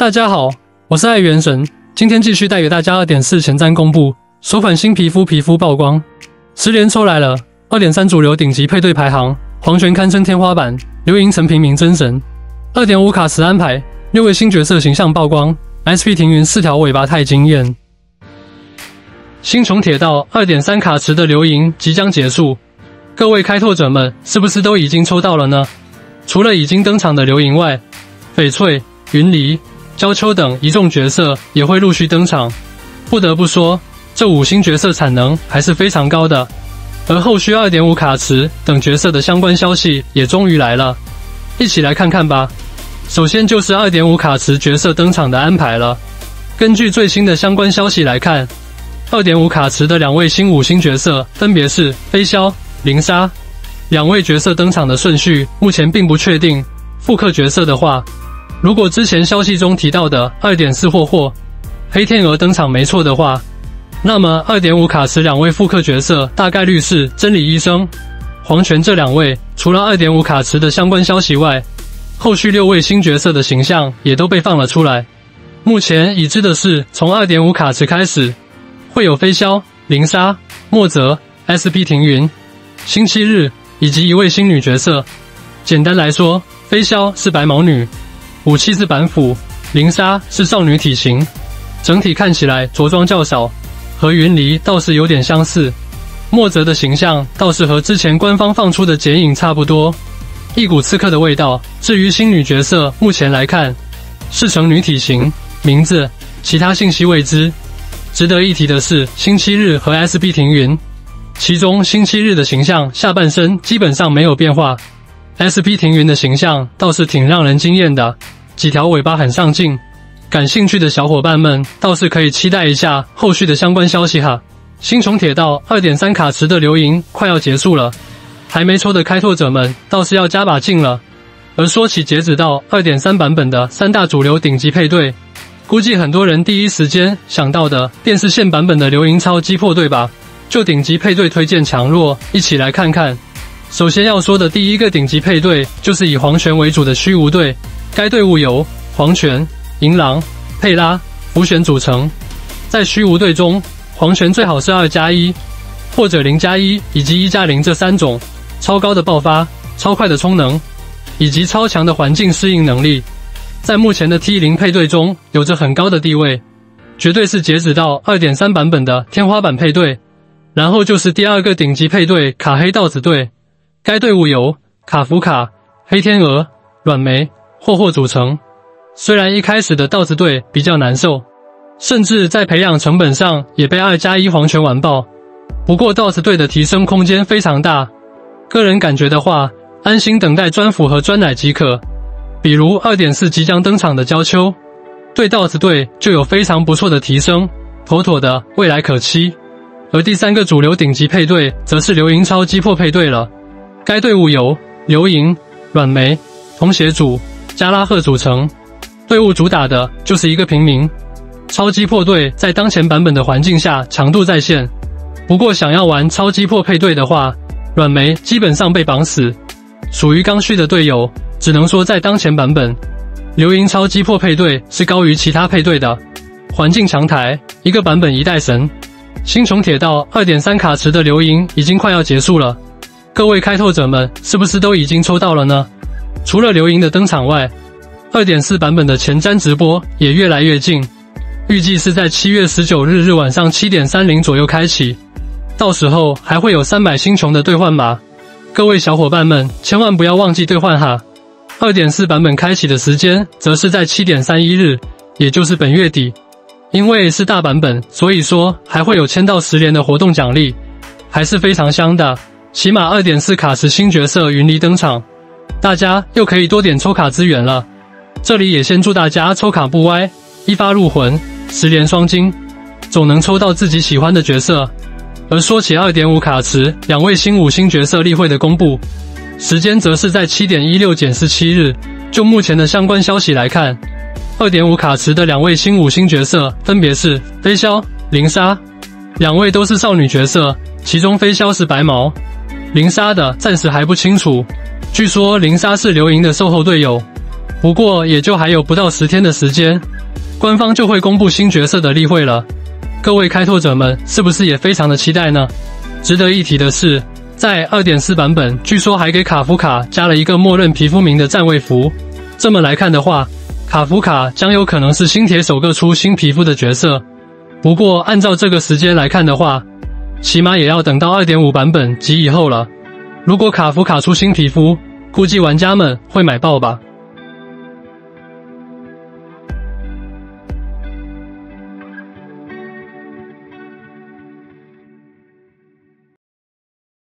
大家好，我是爱元神，今天继续带给大家二点四前瞻公布首款新皮肤皮肤曝光，十连抽来了二点三主流顶级配对排行，黄泉堪称天花板，刘莹成平民真神，二点五卡池安排六位新角色形象曝光，SP 停云四条尾巴太惊艳，星穹铁道二点三卡池的流萤即将结束，各位开拓者们是不是都已经抽到了呢？除了已经登场的流萤外，翡翠、云离。焦秋等一众角色也会陆续登场，不得不说，这五星角色产能还是非常高的。而后续二点五卡池等角色的相关消息也终于来了，一起来看看吧。首先就是二点五卡池角色登场的安排了。根据最新的相关消息来看，二点五卡池的两位新五星角色分别是飞霄、灵莎。两位角色登场的顺序目前并不确定。复刻角色的话。如果之前消息中提到的二点四霍霍、黑天鹅登场没错的话，那么二点五卡池两位复刻角色大概率是真理医生、黄泉这两位。除了二点五卡池的相关消息外，后续六位新角色的形象也都被放了出来。目前已知的是，从二点五卡池开始，会有飞霄、灵莎、墨泽、SP 停云、星期日以及一位新女角色。简单来说，飞霄是白毛女。武器是板斧，灵莎是少女体型，整体看起来着装较少，和云离倒是有点相似。墨泽的形象倒是和之前官方放出的剪影差不多，一股刺客的味道。至于新女角色，目前来看是成女体型，名字其他信息未知。值得一提的是，星期日和 SB 停云，其中星期日的形象下半身基本上没有变化。S.P. 停云的形象倒是挺让人惊艳的，几条尾巴很上镜，感兴趣的小伙伴们倒是可以期待一下后续的相关消息哈。星穹铁道二点三卡池的流萤快要结束了，还没抽的开拓者们倒是要加把劲了。而说起截止到二点三版本的三大主流顶级配对，估计很多人第一时间想到的便是现版本的流萤超击破队吧？就顶级配对推荐强弱，一起来看看。首先要说的第一个顶级配对，就是以黄泉为主的虚无队。该队伍由黄泉、银狼、佩拉、浮玄组成。在虚无队中，黄泉最好是二加一，或者零加一以及一加零这三种，超高的爆发、超快的充能，以及超强的环境适应能力，在目前的 T 零配对中有着很高的地位，绝对是截止到二点三版本的天花板配对。然后就是第二个顶级配对卡黑道子队。该队伍由卡夫卡、黑天鹅、软梅、霍霍组成。虽然一开始的道子队比较难受，甚至在培养成本上也被二加一黄泉完爆，不过道子队的提升空间非常大。个人感觉的话，安心等待专辅和专奶即可。比如二点四即将登场的焦秋，对道子队就有非常不错的提升，妥妥的未来可期。而第三个主流顶级配对，则是流萤超击破配对了。该队伍由刘莹、阮梅、童协主、加拉赫组成。队伍主打的就是一个平民超击破队，在当前版本的环境下强度在线。不过想要玩超击破配对的话，阮梅基本上被绑死，属于刚需的队友。只能说在当前版本，刘莹超击破配对是高于其他配对的。环境强台，一个版本一代神。星穹铁道二点三卡池的刘莹已经快要结束了。各位开拓者们，是不是都已经抽到了呢？除了流萤的登场外，二点四版本的前瞻直播也越来越近，预计是在七月十九日日晚上七点三零左右开启，到时候还会有三百星穹的兑换码，各位小伙伴们千万不要忘记兑换哈。二点四版本开启的时间则是在七点三一日，也就是本月底，因为是大版本，所以说还会有签到十连的活动奖励，还是非常香的。起码二点四卡池新角色云离登场，大家又可以多点抽卡资源了。这里也先祝大家抽卡不歪，一发入魂，十连双金，总能抽到自己喜欢的角色。而说起二点五卡池两位新五星角色例会的公布，时间则是在七点一六减四七日。就目前的相关消息来看，二点五卡池的两位新五星角色分别是飞霄、灵莎，两位都是少女角色，其中飞霄是白毛。林莎的暂时还不清楚，据说林莎是流萤的售后队友，不过也就还有不到十天的时间，官方就会公布新角色的例会了。各位开拓者们是不是也非常的期待呢？值得一提的是，在二点四版本，据说还给卡夫卡加了一个默认皮肤名的站位符。这么来看的话，卡夫卡将有可能是新铁首个出新皮肤的角色。不过按照这个时间来看的话，起码也要等到2.5版本及以后了。如果卡夫卡出新皮肤，估计玩家们会买爆吧。